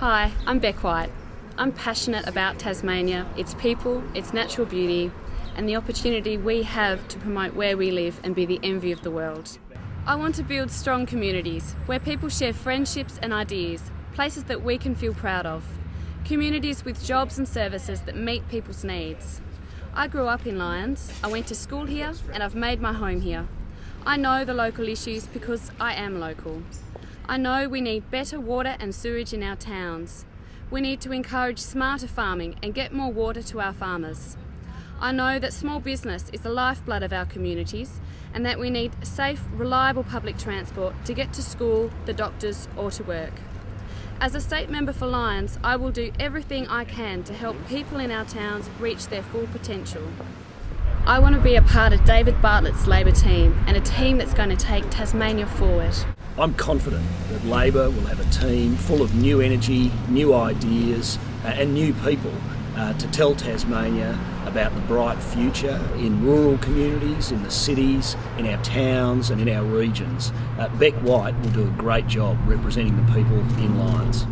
Hi, I'm Bec White. I'm passionate about Tasmania, its people, its natural beauty, and the opportunity we have to promote where we live and be the envy of the world. I want to build strong communities where people share friendships and ideas, places that we can feel proud of, communities with jobs and services that meet people's needs. I grew up in Lyons, I went to school here, and I've made my home here. I know the local issues because I am local. I know we need better water and sewage in our towns. We need to encourage smarter farming and get more water to our farmers. I know that small business is the lifeblood of our communities and that we need safe, reliable public transport to get to school, the doctors, or to work. As a state member for Lyons, I will do everything I can to help people in our towns reach their full potential. I want to be a part of David Bartlett's Labor team and a team that's going to take Tasmania forward. I'm confident that Labor will have a team full of new energy, new ideas, uh, and new people uh, to tell Tasmania about the bright future in rural communities, in the cities, in our towns, and in our regions. Uh, Bec White will do a great job representing the people in Lyons.